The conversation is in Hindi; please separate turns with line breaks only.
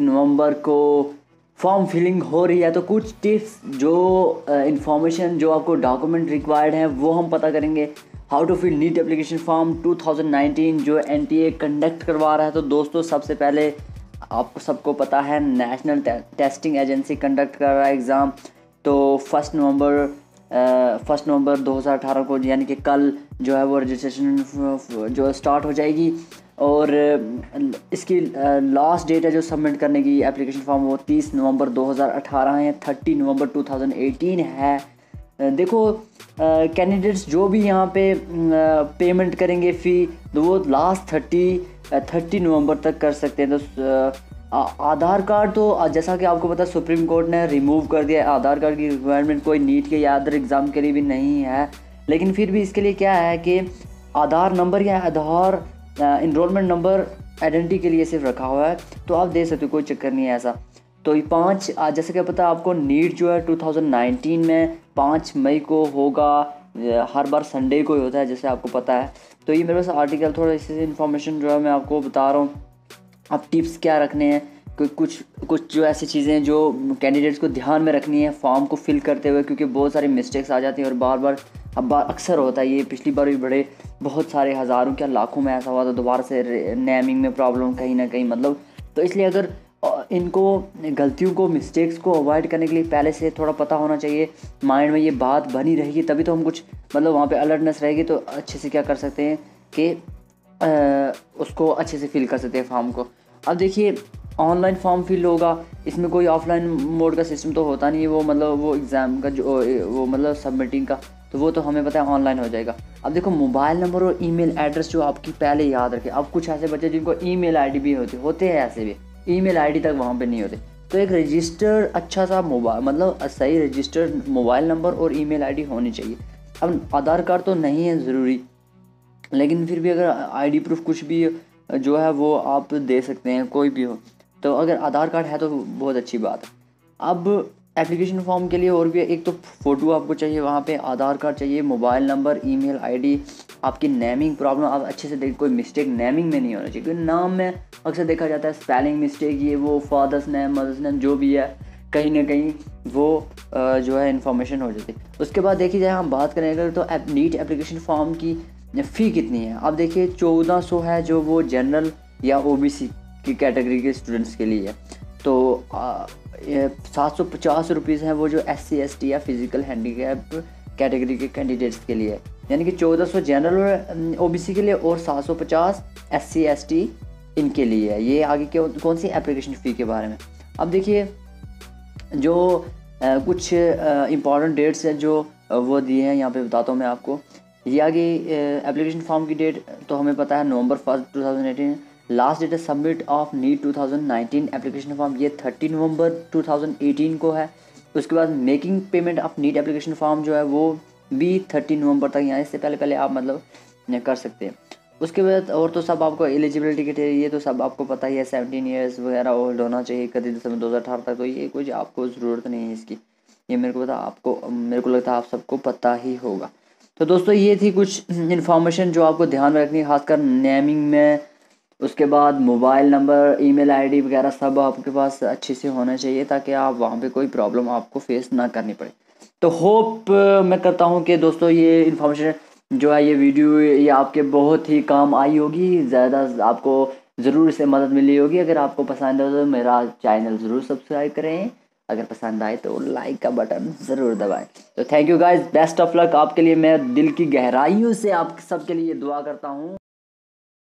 नवंबर को फॉर्म फिलिंग हो रही है तो कुछ टिप्स जो इंफॉर्मेशन जो आपको डॉक्यूमेंट रिक्वायर्ड है, वो हम पता करेंगे। How to fill NEET application form 2019 जो एनटीए कंडक्ट करवा रहा है तो दोस्तों, सबसे पहले आपको सबको पता है नेशनल टेस्टिंग एजेंसी कंडक्ट कर रहा है एग्ज़ाम तो फ़र्स्ट नवंबर फ़र्स्ट नवंबर 2018 को, यानी कि कल जो है वो रजिस्ट्रेशन जो स्टार्ट हो जाएगी। और इसकी लास्ट डेट है जो सबमिट करने की एप्लीकेशन फॉर्म वो तीस नवंबर 2018 है थर्टी नवंबर 2018 है। देखो कैंडिडेट्स जो भी यहाँ पे पेमेंट करेंगे फ़ी तो वो लास्ट थर्टी थर्टी नवंबर तक कर सकते हैं। तो आधार कार्ड तो जैसा कि आपको पता सुप्रीम कोर्ट ने रिमूव कर दिया है। आधार कार्ड की रिक्वायरमेंट कोई नीट के या अदर एग्ज़ाम के लिए भी नहीं है। लेकिन फिर भी इसके लिए क्या है कि आधार नंबर या आधार इनरोलमेंट नंबर आइडेंटिटी के लिए सिर्फ़ रखा हुआ है तो आप दे सकते हो, कोई चक्कर नहीं है ऐसा। तो ये पाँच जैसे क्या पता है आपको, नीट जो है 2019 में पाँच मई को होगा हर बार संडे को ही होता है, जैसे आपको पता है। तो ये मेरे पास आर्टिकल थोड़ा इसी इन्फॉर्मेशन जो है मैं आपको बता रहा हूँ। आप टिप्स क्या रखने हैं? कुछ कुछ जो ऐसी चीज़ें जो कैंडिडेट्स को ध्यान में रखनी है फॉर्म को फिल करते हुए, क्योंकि बहुत सारी मिस्टेक्स आ जाती हैं और बार बार अब अक्सर होता है ये, पिछली बार भी बड़े, बहुत सारे हज़ारों क्या लाखों में ऐसा हुआ था, दोबारा से नेमिंग में प्रॉब्लम कहीं ना कहीं मतलब। तो इसलिए अगर इनको, गलतियों को मिस्टेक्स को अवॉइड करने के लिए पहले से थोड़ा पता होना चाहिए। माइंड में ये बात बनी रहेगी, तभी तो हम कुछ मतलब वहाँ पे अलर्टनेस रहेगी तो अच्छे से क्या कर सकते हैं कि उसको अच्छे से फिल कर सकते हैं फॉर्म को। अब देखिए ऑनलाइन फॉर्म फिल होगा, इसमें कोई ऑफलाइन मोड का सिस्टम तो होता नहीं है, वो मतलब वो एग्ज़ाम का जो, वो मतलब सबमिटिंग का। तो वो तो हमें पता है ऑनलाइन हो जाएगा। अब देखो मोबाइल नंबर और ईमेल एड्रेस जो आपकी पहले याद रखें। अब कुछ ऐसे बच्चे जिनको ईमेल आईडी भी होती, होते हैं ऐसे भी। ईमेल आईडी तक वहाँ पे नहीं होते। तो एक रजिस्टर्ड अच्छा सा मोबाइल मतलब सही रजिस्टर्ड मोबाइल नंबर और ईमेल आईडी होनी चाहिए। अब आधार कार्ड तो नहीं है ज़रूरी। लेकिन फिर भी अगर आईडी प्रूफ कुछ भी जो है वो आप दे सकते हैं, कोई भी हो। तो अगर आधार कार्ड है तो बहुत अच्छी बात है। अब एप्लीकेशन फॉर्म के लिए और भी एक तो फ़ोटो आपको चाहिए, वहाँ पे आधार कार्ड चाहिए, मोबाइल नंबर, ईमेल आईडी, आपकी नेमिंग प्रॉब्लम, आप अच्छे से देख, कोई मिस्टेक नेमिंग में नहीं होना चाहिए, क्योंकि नाम में अक्सर देखा जाता है, स्पेलिंग मिस्टेक, ये वो फादर्स नेम मदर्स नेम जो भी है, कहीं ना कहीं वो जो है इन्फॉर्मेशन हो जाती है। उसके बाद देखी जाए, हम बात करें अगर तो नीट एप्लीकेशन फॉर्म की, फ़ी कितनी है? अब देखिए, चौदह सौ है जो वो जनरल या ओबीसी की कैटेगरी के स्टूडेंट्स के लिए है। तो सात सौ पचास रुपीज़ हैं वो जो एस सी एस टी या फ़िज़िकल हैंडीकैप कैटेगरी के कैंडिडेट्स के लिए। यानी कि चौदह सौ जनरल ओ बी सी के लिए और सात सौ पचास एस सी एस टी इनके लिए है। ये आगे के कौन सी एप्लीकेशन फ़ी के बारे में? अब देखिए जो आ, कुछ इंपॉर्टेंट डेट्स हैं जो वो दिए हैं यहाँ पे बताता हूँ मैं आपको। ये आगे एप्लीकेशन फॉर्म की डेट तो हमें पता है November first two thousand eighteen last date submit of NEET 2019 application form ये 30 नवंबर 2018 को है। उसके बाद making payment of NEET application form जो है, वो भी 30 नवंबर तक यहाँ इससे पहले पहले आप मतलब कर सकते। हैं उसके बाद और तो सब आपको एलिजिबिलिटी ये तो सब आपको पता ही है सेवनटीन ईयर्स वगैरह ओल्ड होना चाहिए इकतीस दिसंबर दो हज़ार अठारह तक तो ये कुछ आपको ज़रूरत नहीं है इसकी। ये मेरे को पता, आपको, मेरे को लगता है आप सबको पता ही होगा। तो दोस्तों, ये थी कुछ इन्फॉर्मेशन जो आपको ध्यान में रखनी है, खासकर नेमिंग में उसके बाद मोबाइल नंबर, ईमेल आईडी वगैरह सब आपके पास अच्छे से होना चाहिए ताकि आप वहाँ पे कोई प्रॉब्लम आपको फेस ना करनी पड़े। तो होप मैं करता हूँ कि दोस्तों ये इन्फॉर्मेशन जो है ये वीडियो ये आपके बहुत ही काम आई होगी, ज़्यादा आपको ज़रूर इससे मदद मिली होगी। अगर आपको पसंद हो तो मेरा चैनल ज़रूर सब्सक्राइब करें। अगर पसंद आए तो लाइक का बटन ज़रूर दबाएँ। तो thank you guys best of luck आपके लिए। मैं दिल की गहराइयों से आप सबके लिए दुआ करता हूँ।